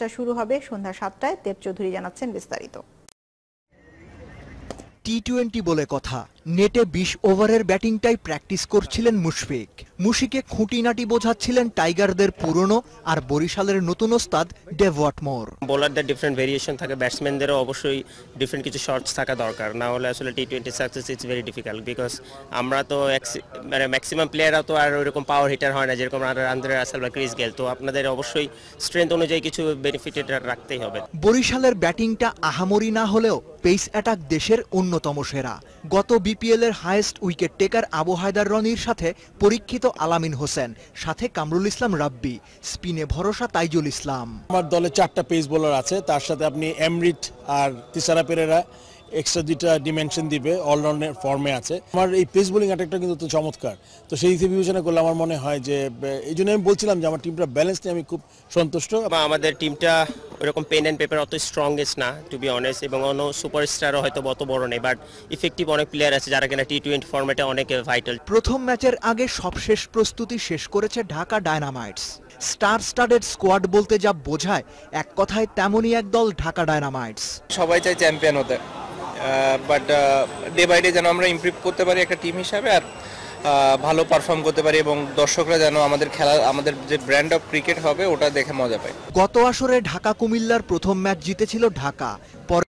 ম্যাচটা শুরু হবে সন্ধ্যা সাতটায়। দেব চৌধুরী জানাচ্ছেন বিস্তারিত। টি টোয়েন্টি বলে কথা। নেটে বিশ ওভারের ব্যাটিংটাই প্র্যাকটিস করছিলেন মুশফিক। মুশিকে খুঁটিনাটি বোঝাচ্ছিলেন টাইগারদের পুরনো আর বরিশালের নতুন ওস্তাদ ডেভ ওয়াটমোর। বোলারদের ডিফারেন্ট ভেরিয়েশন থাকে ব্যাটসম্যানদেরও অবশ্যই ডিফারেন্ট কিছু শর্টস থাকা দরকার। না হলে আসলে T twenty success it's very difficult because আমরা তো মানে ম্যাক্সিমাম প্লেয়াররা তো আর ওইরকম পাওয়ার হিটার হয় না যেরকম আন্দ্রে রাসেল বা ক্রিস গেল তো আপনাদের অবশ্যই স্ট্রেংথ অনুযায়ী কিছু বেনিফিটেড রাখতেই হবে। বরিশালের ব্যাটিংটা আহামরি না হলেও পেস অ্যাটাক দেশের অন্যতম সেরা। গত বিপিএল এর highest wicket taker Abu Haider রনির সাথে পরীক্ষিত আলামিন হোসেন, সাথে কামরুল ইসলাম রাব্বি। স্পিনে ভরসা তাইজুল ইসলাম। আমার দলে চারটা পেস বোলার আছে, তার সাথে আপনি এমরিট আর তিসারা পেরেরা। এক্সট্রা দুইটা ডিমেনশন দিবে অলরাউন্ডের ফর্মে আছে। আমার এই পেস বোলিং অ্যাটাকটা কিন্তু তো চমৎকার। তো সেই থেকে বিবেচনা করলে আমার মনে হয় যে এই জন্য আমি বলছিলাম যে আমার টিমটা ব্যালেন্স নিয়ে আমি খুব সন্তুষ্ট। বা আমাদের টিমটা ওরকম পেন অ্যান্ড পেপার অত স্ট্রংগেস্ট না টু বি অনেস্ট এবং অন্য সুপারস্টারও হয়তো অত বড় নেই বাট ইফেক্টিভ অনেক প্লেয়ার আছে যারা কিনা টি টোয়েন্টি ফর্মেটে অনেক ভাইটাল প্রথম ম্যাচের আগে সবশেষ প্রস্তুতি শেষ করেছে Dhaka Dynamites star studded squad বলতে যা বোঝায় এক কথায় তেমনই এক দল ঢাকা ডায়নামাইটস সবাই চায় চ্যাম্পিয়ন হতে। বাট ডে বাই ডে যেন আমরা ইমপ্রুভ করতে পারি একটা টিম হিসাবে আর ভালো পারফর্ম করতে পারি এবং দর্শকরা যেন আমাদের খেলা, আমাদের যে ব্র্যান্ড অফ ক্রিকেট হবে ওটা দেখে মজা পায়। গত আসরে ঢাকা কুমিল্লার প্রথম ম্যাচ জিতেছিল ঢাকা। পরে